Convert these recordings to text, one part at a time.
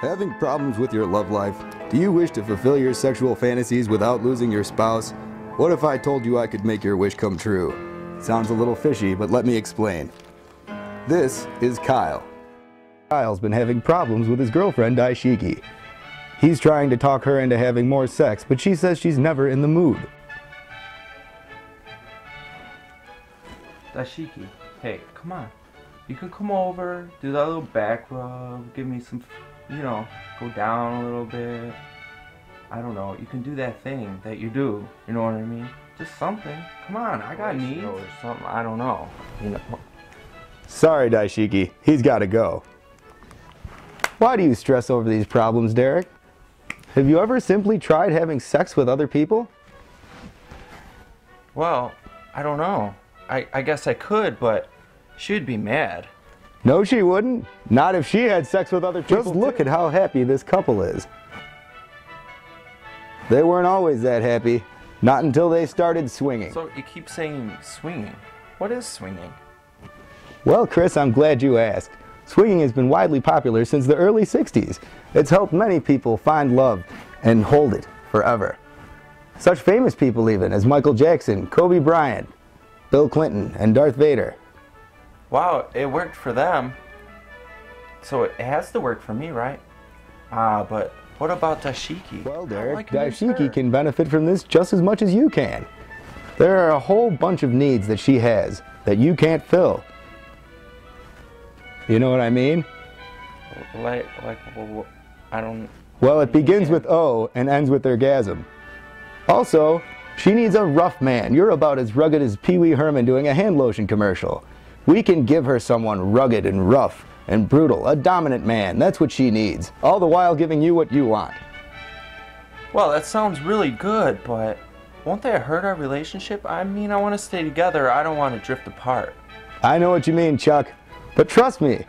Having problems with your love life? Do you wish to fulfill your sexual fantasies without losing your spouse? What if I told you I could make your wish come true? Sounds a little fishy, but let me explain. This is Kyle. Kyle's been having problems with his girlfriend Daishiki. He's trying to talk her into having more sex, but she says she's never in the mood. Dashiki, hey, come on. You can come over, do that little back rub, give me some, you know, go down a little bit. I don't know. You can do that thing that you do. You know what I mean? Just something. Come on, I got needs or something. I don't know. You know. Sorry, Daishiki. He's got to go. Why do you stress over these problems, Derek? Have you ever simply tried having sex with other people? Well, I don't know. I, I guess I could, but she'd be mad. No, she wouldn't. Not if she had sex with other people. Just look too. at how happy this couple is. They weren't always that happy. Not until they started swinging. So you keep saying swinging. What is swinging? Well, Chris, I'm glad you asked. Swinging has been widely popular since the early 60s. It's helped many people find love and hold it forever. Such famous people even as Michael Jackson, Kobe Bryant, Bill Clinton, and Darth Vader. Wow, it worked for them. So it has to work for me, right? Ah, but what about Dashiki? Well, Derek, I can use can benefit from this just as much as you can. There are a whole bunch of needs that she has that you can't fill. You know what I mean? Like, like, I don't. Well, it begins with O and ends with orgasm. Also, she needs a rough man. You're about as rugged as Pee Wee Herman doing a hand lotion commercial. We can give her someone rugged and rough and brutal, a dominant man. That's what she needs. All the while giving you what you want. Well, that sounds really good, but won't that hurt our relationship? I mean, I want to stay together. I don't want to drift apart. I know what you mean, Chuck. But trust me,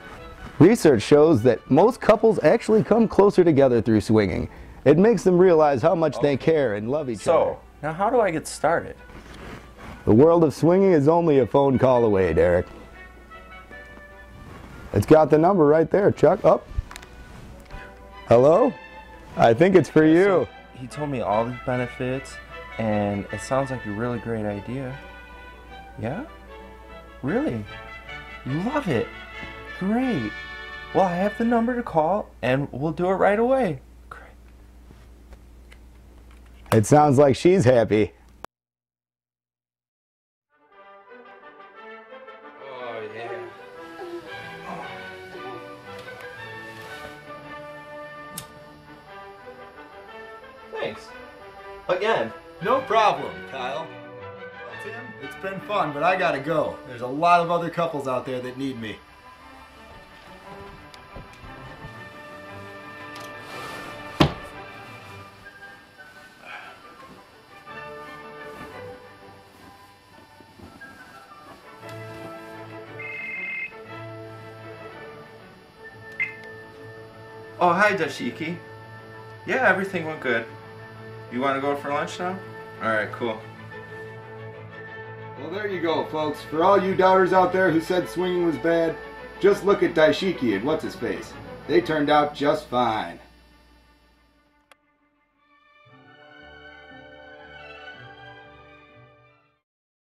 research shows that most couples actually come closer together through swinging. It makes them realize how much they care and love each other. So, now how do I get started? The world of swinging is only a phone call away, Derek. It's got the number right there, Chuck. Up. Hello? I think it's for you. So, he told me all these benefits, and it sounds like a really great idea. Yeah? Really? You love it? Great. Well, I have the number to call, and we'll do it right away. Great. It sounds like she's happy. Oh, yeah. Thanks. Again. No problem, Kyle. Well, Tim, it's been fun, but I gotta go. There's a lot of other couples out there that need me. Oh, hi, Dashiki. Yeah, everything went good. You want to go for lunch now? Alright, cool. Well, there you go, folks. For all you doubters out there who said swinging was bad, just look at Daishiki and what's his face. They turned out just fine.